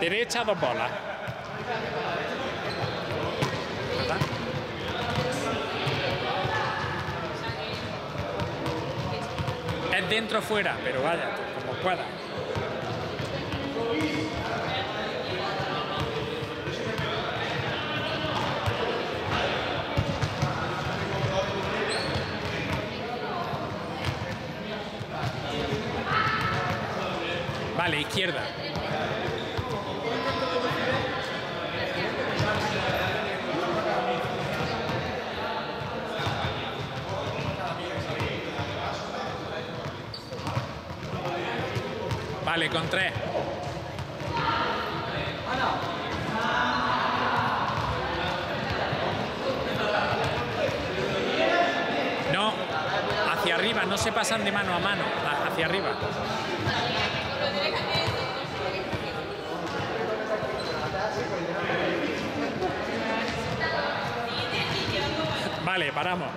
Derecha, dos bolas. Es dentro fuera, pero vaya, como pueda. Vale, izquierda. Vale, con tres. No, hacia arriba, no se pasan de mano a mano, hacia arriba. Vale, paramos.